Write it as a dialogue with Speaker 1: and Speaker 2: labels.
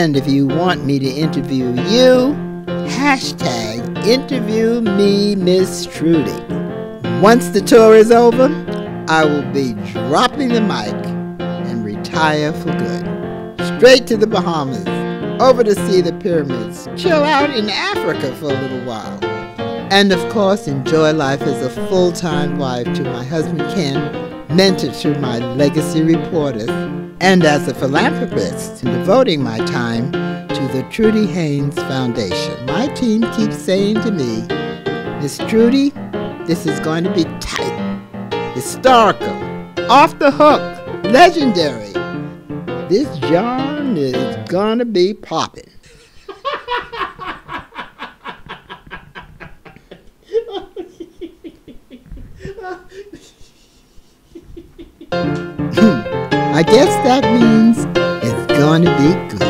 Speaker 1: And if you want me to interview you, hashtag interview me, Miss Trudy. Once the tour is over, I will be dropping the mic and retire for good. Straight to the Bahamas, over to see the pyramids, chill out in Africa for a little while. And of course, enjoy life as a full time wife to my husband Ken, mentor to my legacy reporters, and as a philanthropist in devoting my time to the Trudy Haynes Foundation. My team keeps saying to me, Miss Trudy, this is going to be tight, historical, off the hook, legendary. This John is gonna be popping. I guess that means it's gonna be good.